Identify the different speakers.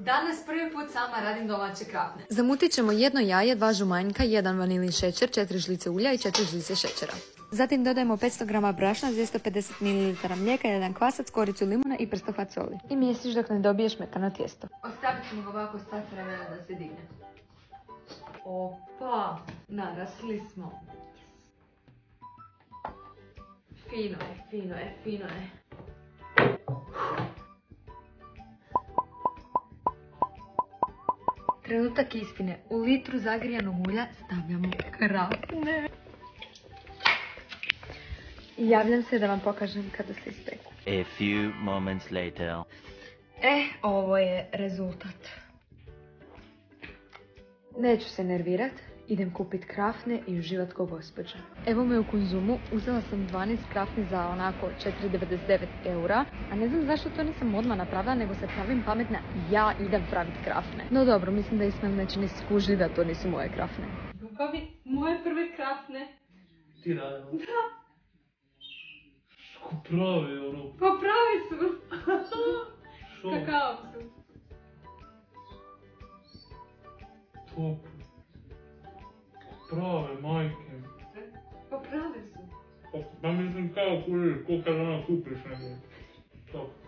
Speaker 1: Danas prvi put sama radim domaće krafne.
Speaker 2: Zamutit ćemo jedno jaje, dva žumanjka, jedan vanilin šećer, četiri žlice ulja i četiri žlice šećera. Zatim dodajemo 500 g brašna, 250 ml mlijeka, jedan kvasac, koricu limuna i prstohvat soli. I mjestiš dok ne dobiješ metano tijesto.
Speaker 1: Ostavit ćemo ga ovako sat vremena da se digne. Opa, narasli smo. Fino je, fino je, fino je.
Speaker 2: Trenutak istine. U litru zagrijanog ulja stavljamo krafne. I javljam se da vam pokažem kada se ispeku.
Speaker 3: A few moments later.
Speaker 2: E, ovo je rezultat. Neću se nervirat, idem kupit krafne i uživat ko gospođa. Evo me u konzumu, uzela sam 12 krafni za onako 4,99 eura, a ne znam zašto to nisam odmah napravila, nego se pravim pametna i ja idem pravit krafne. No dobro, mislim da Ismail neće ni skuži da to nisu moje krafne.
Speaker 1: Ljubavi, moje prve krafne.
Speaker 4: Ti radila? Da. Ko pravi, ono,
Speaker 1: Pa pravi su.
Speaker 4: Top. Prave, majke.
Speaker 1: Pa pravi su.
Speaker 4: Pa, pa mislim kao kužiš, ko kad ona kupiš nego. Top.